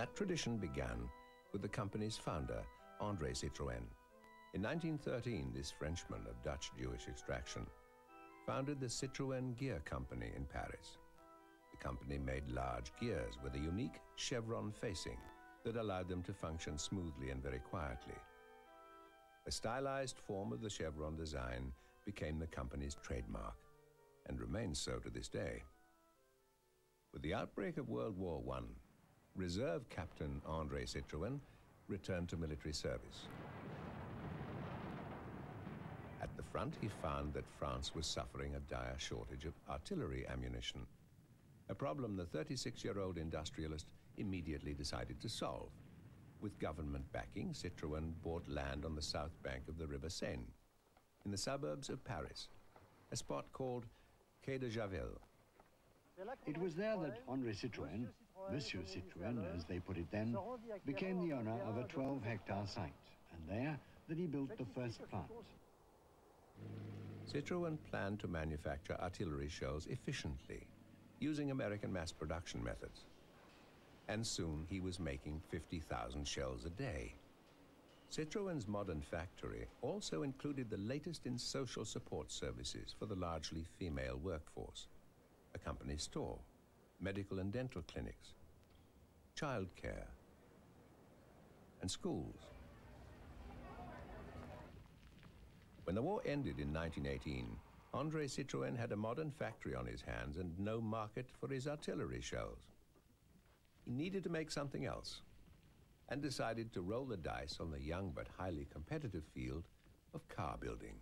That tradition began with the company's founder, André Citroën. In 1913, this Frenchman of Dutch Jewish extraction founded the Citroën Gear Company in Paris. The company made large gears with a unique chevron facing that allowed them to function smoothly and very quietly. A stylized form of the chevron design became the company's trademark and remains so to this day. With the outbreak of World War I, Reserve Captain André Citroën returned to military service. At the front, he found that France was suffering a dire shortage of artillery ammunition, a problem the 36-year-old industrialist immediately decided to solve. With government backing, Citroën bought land on the south bank of the River Seine, in the suburbs of Paris, a spot called Quai de Javel. It was there that André Citroën, Monsieur Citroën as they put it then, became the owner of a 12-hectare site, and there that he built the first plant. Citroën planned to manufacture artillery shells efficiently, using American mass production methods. And soon he was making 50,000 shells a day. Citroën's modern factory also included the latest in social support services for the largely female workforce a company store, medical and dental clinics, childcare, and schools. When the war ended in 1918, André Citroën had a modern factory on his hands and no market for his artillery shells. He needed to make something else and decided to roll the dice on the young but highly competitive field of car building.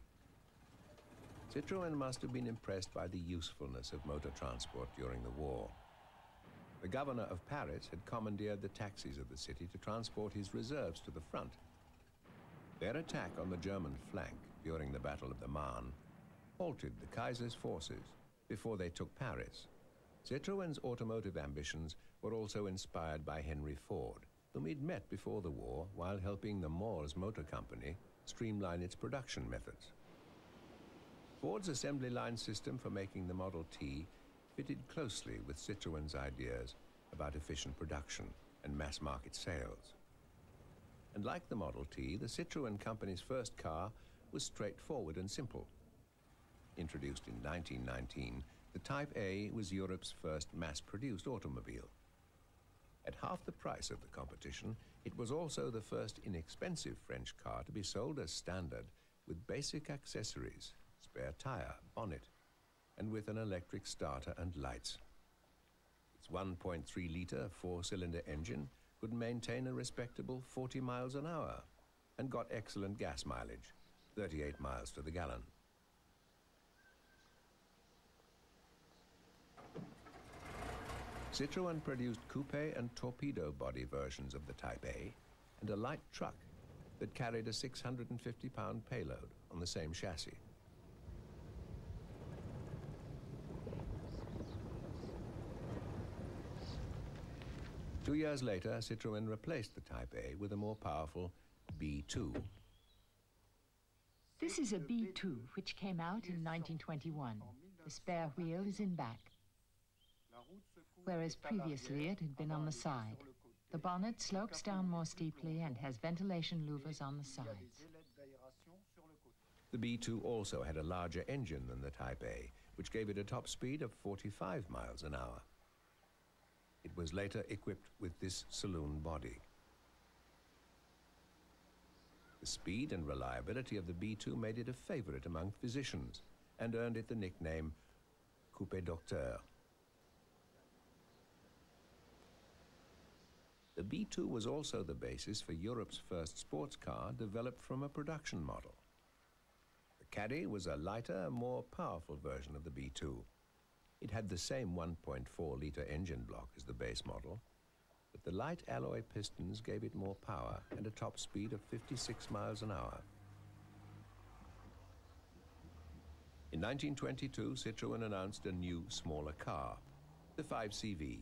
Citroën must have been impressed by the usefulness of motor transport during the war. The governor of Paris had commandeered the taxis of the city to transport his reserves to the front. Their attack on the German flank during the Battle of the Marne halted the Kaiser's forces before they took Paris. Citroën's automotive ambitions were also inspired by Henry Ford, whom he'd met before the war while helping the Mors Motor Company streamline its production methods. Ford's assembly line system for making the Model T fitted closely with Citroën's ideas about efficient production and mass market sales. And like the Model T, the Citroën company's first car was straightforward and simple. Introduced in 1919, the Type A was Europe's first mass-produced automobile. At half the price of the competition, it was also the first inexpensive French car to be sold as standard with basic accessories spare tire, bonnet, and with an electric starter and lights. Its 1.3 litre four-cylinder engine could maintain a respectable 40 miles an hour and got excellent gas mileage, 38 miles to the gallon. Citroën produced coupe and torpedo body versions of the Type A and a light truck that carried a 650-pound payload on the same chassis. Two years later, Citroën replaced the Type A with a more powerful B2. This is a B2 which came out in 1921. The spare wheel is in back, whereas previously it had been on the side. The bonnet slopes down more steeply and has ventilation louvers on the sides. The B2 also had a larger engine than the Type A, which gave it a top speed of 45 miles an hour. It was later equipped with this saloon body. The speed and reliability of the B2 made it a favorite among physicians and earned it the nickname Coupe Docteur. The B2 was also the basis for Europe's first sports car developed from a production model. The Caddy was a lighter, more powerful version of the B2. It had the same 1.4-litre engine block as the base model, but the light alloy pistons gave it more power and a top speed of 56 miles an hour. In 1922, Citroën announced a new, smaller car, the 5CV.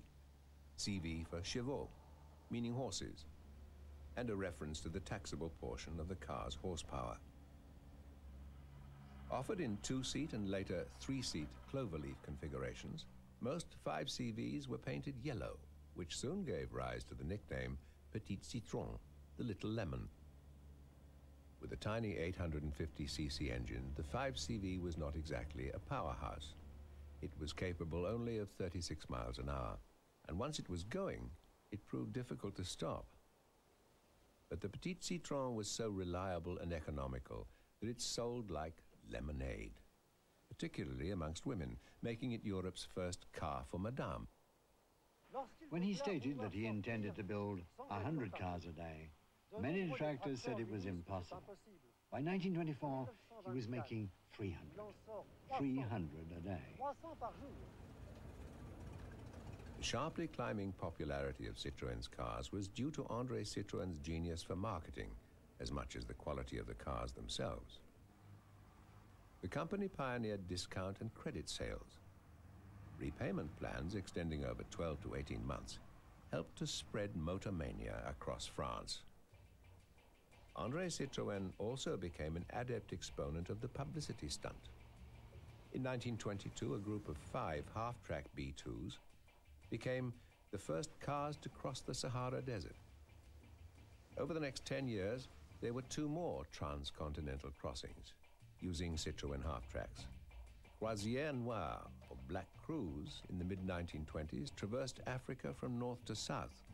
CV for chevaux, meaning horses, and a reference to the taxable portion of the car's horsepower. Offered in two-seat and later three-seat cloverleaf configurations, most 5CVs were painted yellow which soon gave rise to the nickname Petit Citron, the Little Lemon. With a tiny 850cc engine, the 5CV was not exactly a powerhouse. It was capable only of 36 miles an hour, and once it was going, it proved difficult to stop. But the Petit Citron was so reliable and economical that it sold like lemonade, particularly amongst women, making it Europe's first car for Madame. When he stated that he intended to build 100 cars a day, many detractors said it was impossible. By 1924, he was making 300. 300 a day. The sharply climbing popularity of Citroën's cars was due to André Citroën's genius for marketing, as much as the quality of the cars themselves. The company pioneered discount and credit sales. Repayment plans extending over 12 to 18 months helped to spread motor mania across France. André Citroën also became an adept exponent of the publicity stunt. In 1922, a group of five half-track B2s became the first cars to cross the Sahara Desert. Over the next 10 years, there were two more transcontinental crossings using Citroën half-tracks. Croisière Noire, or Black Cruise, in the mid-1920s traversed Africa from north to south.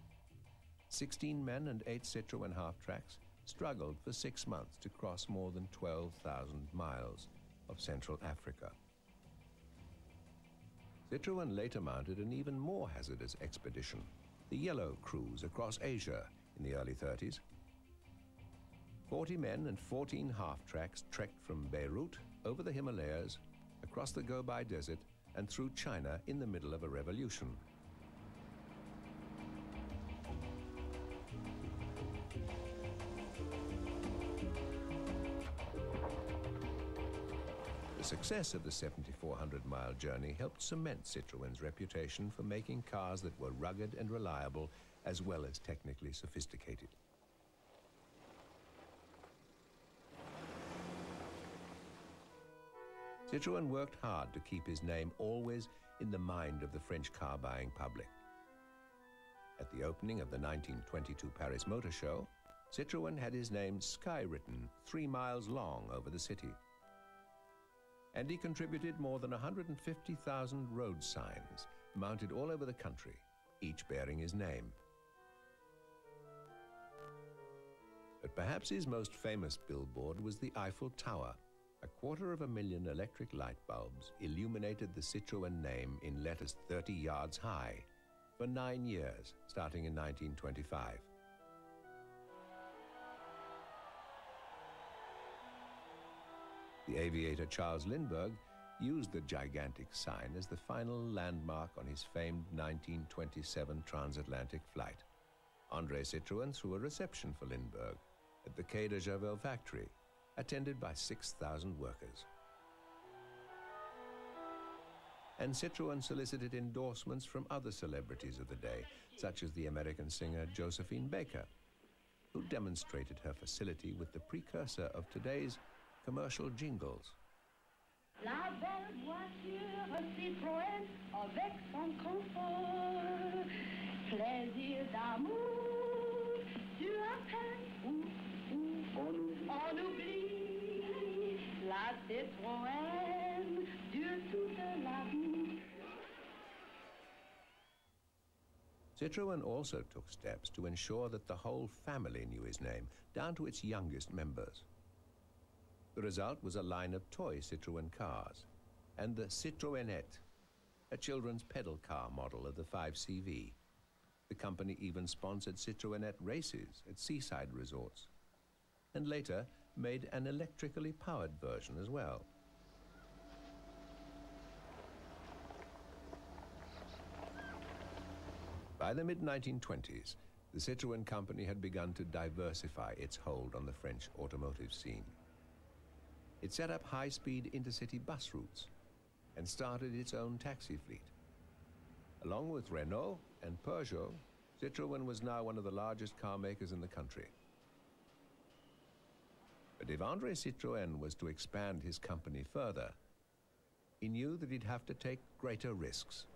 16 men and 8 Citroën half-tracks struggled for six months to cross more than 12,000 miles of Central Africa. Citroën later mounted an even more hazardous expedition, the Yellow Cruise across Asia in the early 30s. 40 men and 14 half-tracks trekked from Beirut over the Himalayas, across the Gobi Desert, and through China in the middle of a revolution. The success of the 7,400 mile journey helped cement Citroën's reputation for making cars that were rugged and reliable as well as technically sophisticated. Citroën worked hard to keep his name always in the mind of the French car buying public. At the opening of the 1922 Paris Motor Show, Citroën had his name skywritten three miles long over the city and he contributed more than 150,000 road signs mounted all over the country, each bearing his name. But perhaps his most famous billboard was the Eiffel Tower. A quarter of a million electric light bulbs illuminated the Citroën name in letters 30 yards high for nine years, starting in 1925. The aviator Charles Lindbergh used the gigantic sign as the final landmark on his famed 1927 transatlantic flight. André Citroën threw a reception for Lindbergh at the Quai de Javel factory, attended by 6,000 workers. And Citroën solicited endorsements from other celebrities of the day, such as the American singer Josephine Baker, who demonstrated her facility with the precursor of today's commercial jingles. La belle voiture Citroën avec son confort, plaisir d'amour, tu appelles ou, ou dure toute la vie. Citroën also took steps to ensure that the whole family knew his name, down to its youngest members. The result was a line of toy Citroën cars and the Citroënette, a children's pedal car model of the 5CV. The company even sponsored Citroënette races at seaside resorts and later made an electrically powered version as well. By the mid-1920s, the Citroën company had begun to diversify its hold on the French automotive scene. It set up high-speed intercity bus routes and started its own taxi fleet. Along with Renault and Peugeot, Citroën was now one of the largest car makers in the country. But if Andre Citroën was to expand his company further, he knew that he'd have to take greater risks.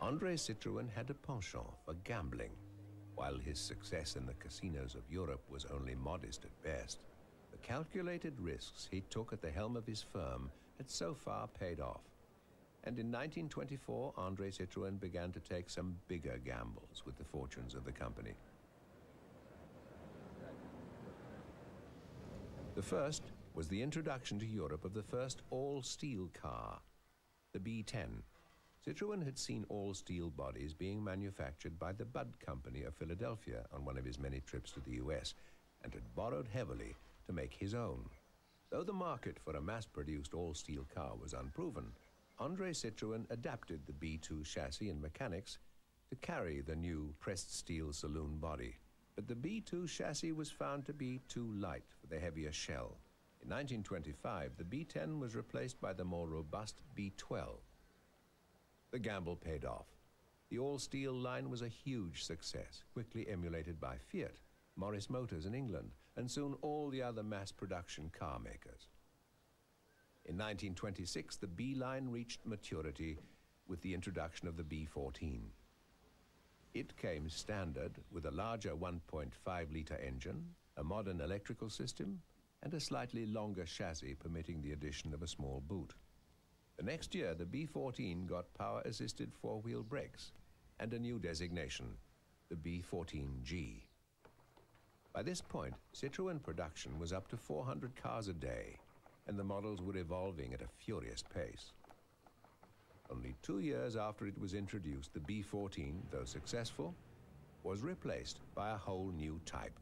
Andre Citroën had a penchant for gambling. While his success in the casinos of Europe was only modest at best, the calculated risks he took at the helm of his firm had so far paid off. And in 1924, Andre Citroën began to take some bigger gambles with the fortunes of the company. The first was the introduction to Europe of the first all-steel car, the B10. Citroën had seen all-steel bodies being manufactured by the Budd Company of Philadelphia on one of his many trips to the US and had borrowed heavily to make his own. Though the market for a mass-produced all-steel car was unproven, Andre Citroën adapted the B2 chassis and mechanics to carry the new pressed steel saloon body. But the B2 chassis was found to be too light for the heavier shell. In 1925, the B10 was replaced by the more robust B12. The gamble paid off. The all-steel line was a huge success, quickly emulated by Fiat, Morris Motors in England, and soon all the other mass-production car makers. In 1926, the B line reached maturity with the introduction of the B14. It came standard with a larger 1.5-litre engine, a modern electrical system, and a slightly longer chassis permitting the addition of a small boot. The next year, the B14 got power-assisted four-wheel brakes and a new designation, the B14G. By this point, Citroën production was up to 400 cars a day, and the models were evolving at a furious pace. Only two years after it was introduced, the B14, though successful, was replaced by a whole new type.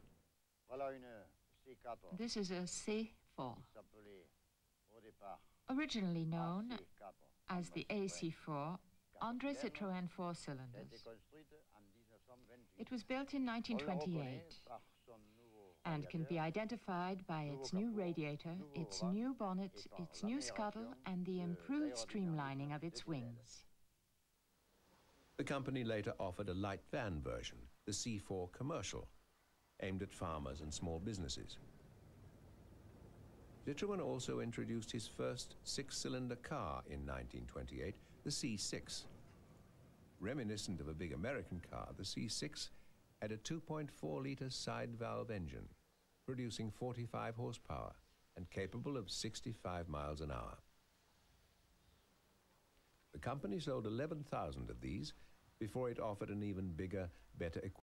This is a C4. Originally known as the AC4, Andre Citroën four cylinders. It was built in 1928 and can be identified by its new radiator, its new bonnet, its new scuttle, and the improved streamlining of its wings. The company later offered a light van version, the C4 Commercial, aimed at farmers and small businesses. Citroën also introduced his first six-cylinder car in 1928, the C6. Reminiscent of a big American car, the C6 had a 2.4-litre side valve engine, producing 45 horsepower and capable of 65 miles an hour. The company sold 11,000 of these before it offered an even bigger, better equipped